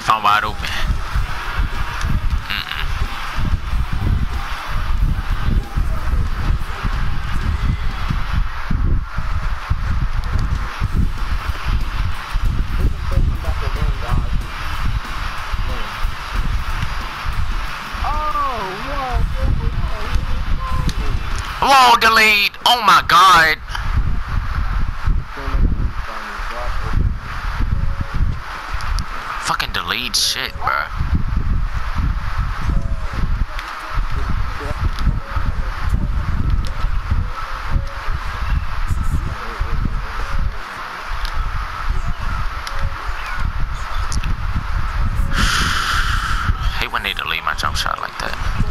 if I'm wide open. Whoa, delete! Oh my god! Delete shit, bro. hate when they delete my jump shot like that.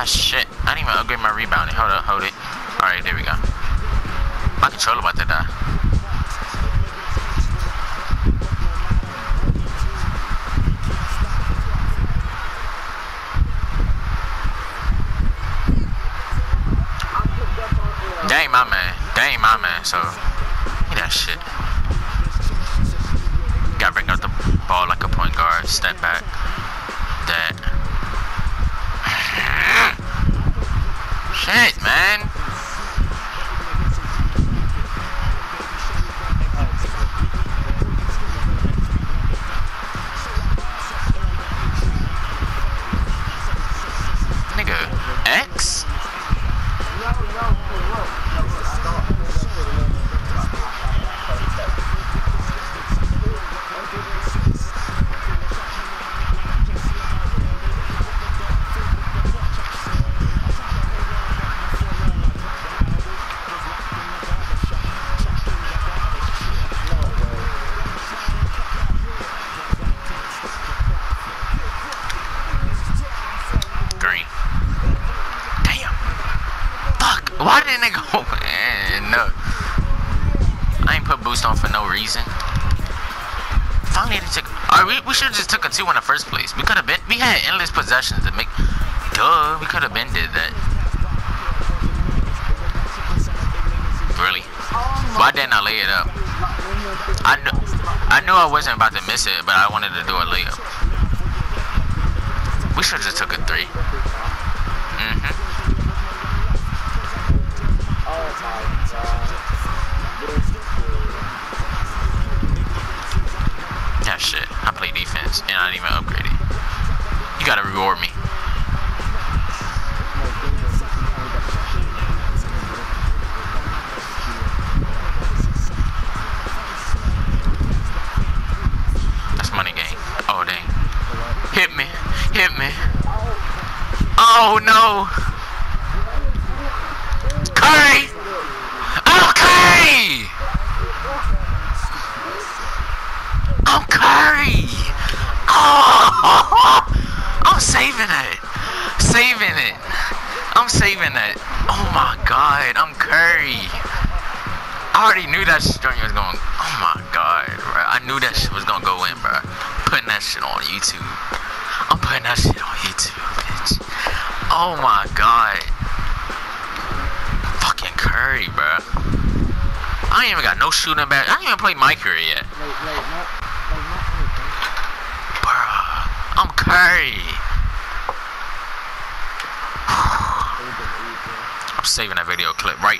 Ah, shit. I didn't even upgrade my rebounding. Hold up, hold it. Alright, there we go. My controller about to die. That ain't my man. That ain't my man, so. At that shit. Gotta bring up the ball like a point guard. Step back. That. Shit, man. Why didn't it go? No. I ain't put boost on for no reason. Finally, they took. Alright, we, we should have just took a two in the first place. We could have been. We had endless possessions to make. Duh. We could have been did that. Really? Why didn't I lay it up? I knew. I knew I wasn't about to miss it, but I wanted to do a layup. We should have just took a three. Mm-hmm. Gotta reward me. That's money game. Oh dang. Hit me. Hit me. Oh no. Curry! I'm Curry! Oh! oh. I'm saving it! Saving it! I'm saving it! Oh my god, I'm Curry! I already knew that string was going. Oh my god, bro! I knew that shit was gonna go in, bro. Putting that shit on YouTube. I'm putting that shit on YouTube, bitch. Oh my god. Fucking Curry, bro. I ain't even got no shooting back. I ain't even played my career yet. Bruh, I'm Curry. I'm saving that video clip right